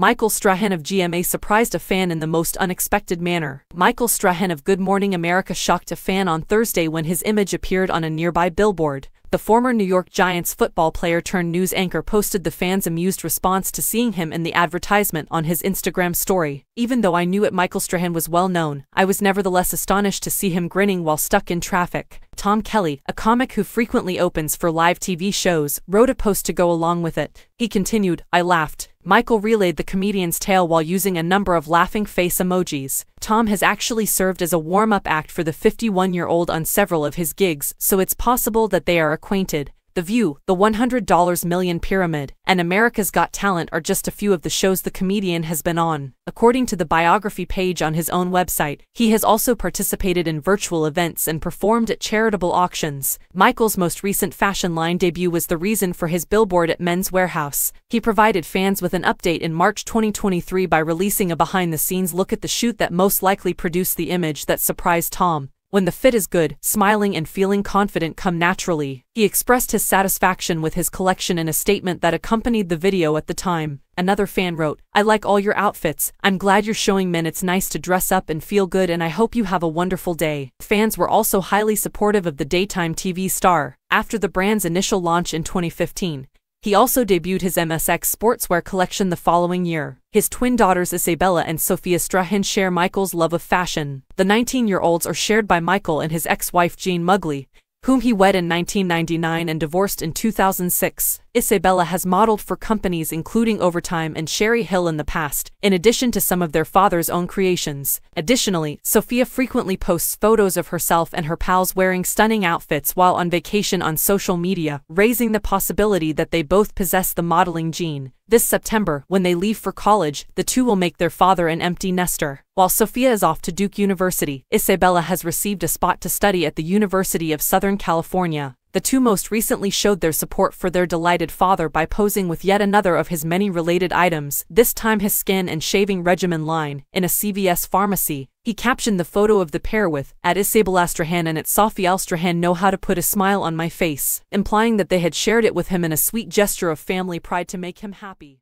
Michael Strahan of GMA surprised a fan in the most unexpected manner. Michael Strahan of Good Morning America shocked a fan on Thursday when his image appeared on a nearby billboard. The former New York Giants football player turned news anchor posted the fans' amused response to seeing him in the advertisement on his Instagram story. Even though I knew it Michael Strahan was well known, I was nevertheless astonished to see him grinning while stuck in traffic. Tom Kelly, a comic who frequently opens for live TV shows, wrote a post to go along with it. He continued, I laughed. Michael relayed the comedian's tale while using a number of laughing face emojis. Tom has actually served as a warm-up act for the 51-year-old on several of his gigs, so it's possible that they are acquainted. The View, The $100 Million Pyramid, and America's Got Talent are just a few of the shows the comedian has been on. According to the biography page on his own website, he has also participated in virtual events and performed at charitable auctions. Michael's most recent fashion line debut was the reason for his billboard at Men's Wearhouse. He provided fans with an update in March 2023 by releasing a behind-the-scenes look at the shoot that most likely produced the image that surprised Tom. When the fit is good, smiling and feeling confident come naturally. He expressed his satisfaction with his collection in a statement that accompanied the video at the time. Another fan wrote, I like all your outfits, I'm glad you're showing men it's nice to dress up and feel good and I hope you have a wonderful day. Fans were also highly supportive of the daytime TV star. After the brand's initial launch in 2015, he also debuted his MSX sportswear collection the following year. His twin daughters Isabella and Sophia Strahan share Michael's love of fashion. The 19-year-olds are shared by Michael and his ex-wife Jean Muggli, whom he wed in 1999 and divorced in 2006. Isabella has modeled for companies including Overtime and Sherri Hill in the past, in addition to some of their father's own creations. Additionally, Sophia frequently posts photos of herself and her pals wearing stunning outfits while on vacation on social media, raising the possibility that they both possess the modeling gene. This September, when they leave for college, the two will make their father an empty nester. While Sophia is off to Duke University, Isabella has received a spot to study at the University of Southern California. The two most recently showed their support for their delighted father by posing with yet another of his many related items, this time his skin and shaving regimen line, in a CVS pharmacy. He captioned the photo of the pair with, at Isabella Strahan and at Sophie Strahan know how to put a smile on my face, implying that they had shared it with him in a sweet gesture of family pride to make him happy.